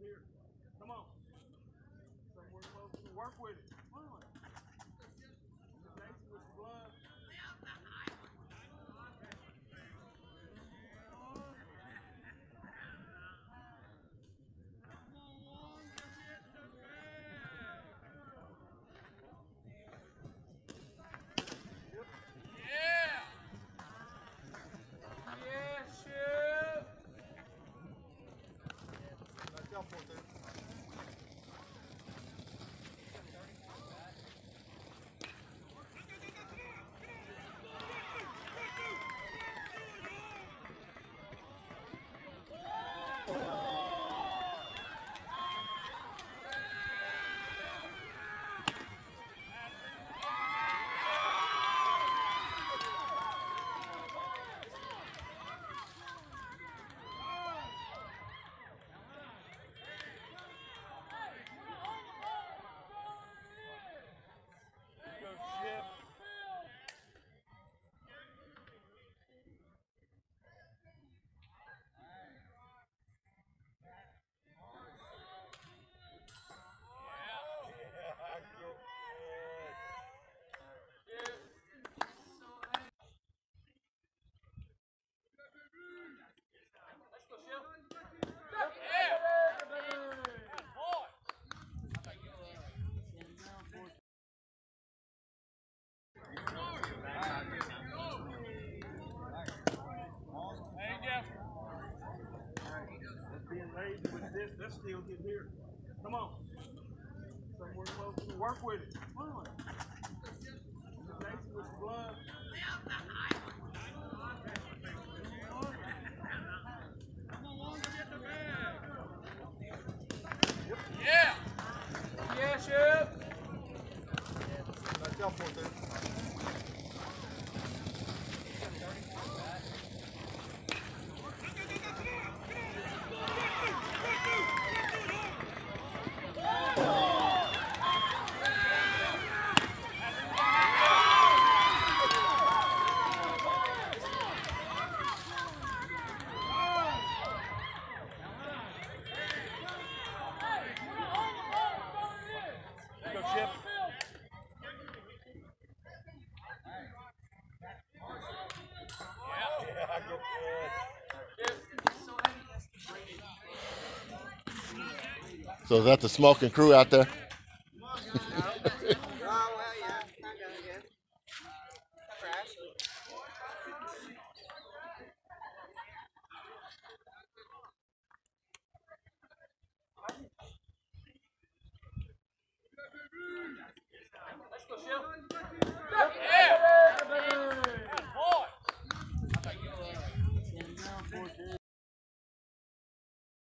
here. Come on. Work with it. Come on. Stacy with the glove. Go Chip. That's still get here. Come on. Somewhere close. Work with it. Come on. Yeah. Yeah, Chef. Go So is that the smoking crew out there? Let's go, Chef.